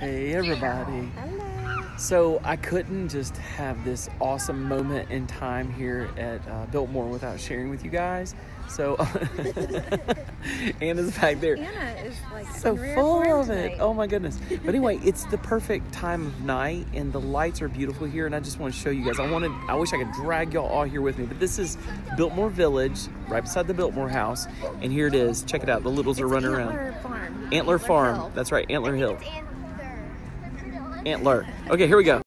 Hey everybody. Hello. So I couldn't just have this awesome moment in time here at uh, Biltmore without sharing with you guys. So Anna's back there. Anna is like So full of it. tonight. Oh my goodness. But anyway, it's the perfect time of night and the lights are beautiful here and I just want to show you guys. I wanted I wish I could drag y'all all here with me, but this is Biltmore Village, right beside the Biltmore house. And here it is. Check it out. The littles are It's running Antler around. Farm. Antler Farm. Hill. That's right, Antler Hill. Antler. Okay, here we go.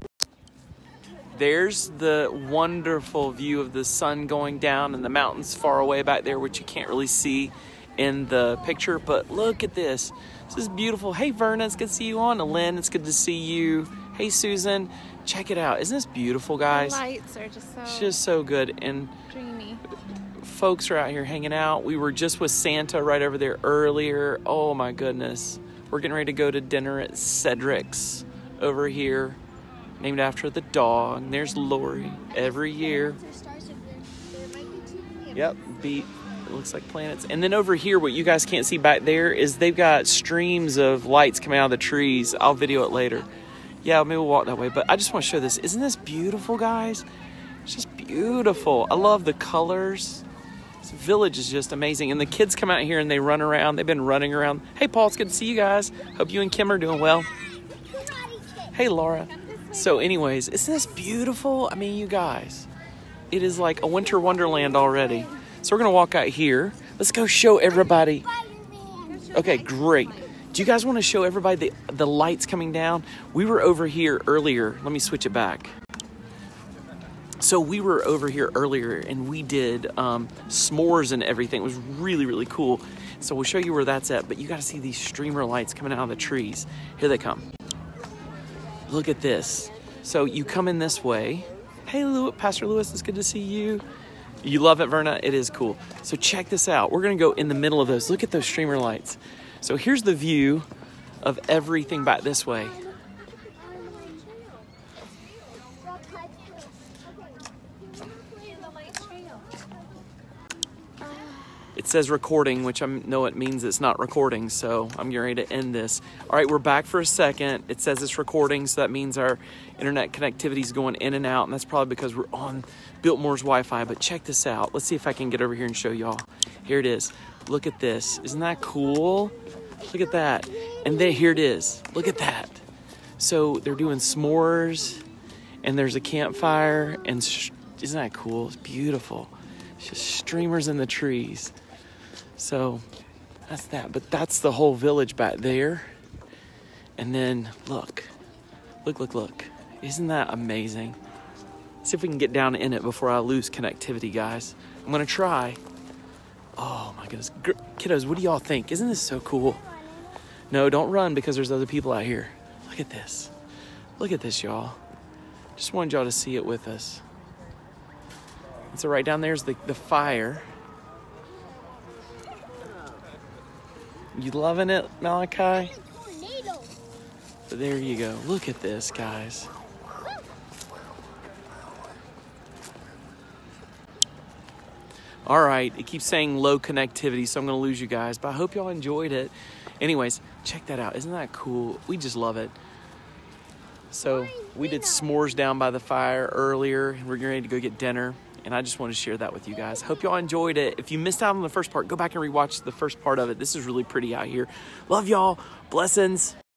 There's the wonderful view of the sun going down and the mountains far away back there, which you can't really see in the picture. But look at this. This is beautiful. Hey, Verna, it's good to see you on. Lynn, it's good to see you. Hey, Susan, check it out. Isn't this beautiful, The guys? lights are just so It's just so good. And dreamy. folks are out here hanging out. We were just with Santa right over there earlier. Oh my goodness. We're getting ready to go to dinner at Cedric's over here, named after the dog. There's Lori every year. Yep, beat. It looks like planets. And then over here, what you guys can't see back there is they've got streams of lights coming out of the trees. I'll video it later. Yeah, maybe we'll walk that way. But I just want to show this. Isn't this beautiful, guys? It's just beautiful. I love the colors. This village is just amazing. And the kids come out here and they run around. They've been running around. Hey, Paul, it's good to see you guys. Hope you and Kim are doing well. Hey, Laura. So, anyways, isn't this beautiful? I mean, you guys, it is like a winter wonderland already. So, we're going to walk out here. Let's go show everybody. Okay, great. Do you guys want to show everybody the, the lights coming down? We were over here earlier. Let me switch it back. So we were over here earlier and we did um, s'mores and everything. It was really, really cool. So we'll show you where that's at. But you got to see these streamer lights coming out of the trees. Here they come. Look at this. So you come in this way. Hey, Lew- Pastor Lewis, it's good to see you. You love it, Verna? It is cool. So check this out. We're going to go in the middle of those. Look at those streamer lights. So here's the view of everything back this way. It says recording, which I know it means it's not recording, so I'm getting ready to end this. All right, we're back for a second. It says it's recording, so that means our internet connectivity is going in and out, and that's probably because we're on Biltmore's Wi Fi. But check this out. Let's see if I can get over here and show y'all. Here it is. Look at this. Isn't that cool? Look at that. And then here it is. Look at that. So they're doing s'mores, and there's a campfire, and isn't that cool? It's beautiful. Just streamers in the trees. So that's that. But that's the whole village back there. And then look, look, look, look. Isn't that amazing? Let's see if we can get down in it before I lose connectivity, guys. I'm gonna try. Oh my goodness. Gr- Kiddos, what do y'all think? Isn't this so cool? No, don't run because there's other people out here. Look at this. Look at this, y'all. Just wanted y'all to see it with us. And so right down there's the, the fire. You loving it, Malachi? There you go. Look at this, guys. All right, it keeps saying low connectivity, so I'm going to lose you guys, but I hope y'all enjoyed it. Anyways, check that out. Isn't that cool? We just love it. So, we did s'mores down by the fire earlier, and we're getting ready to go get dinner. And I just want to share that with you guys. Hope y'all enjoyed it. If you missed out on the first part, go back and rewatch the first part of it. This is really pretty out here. Love y'all. Blessings.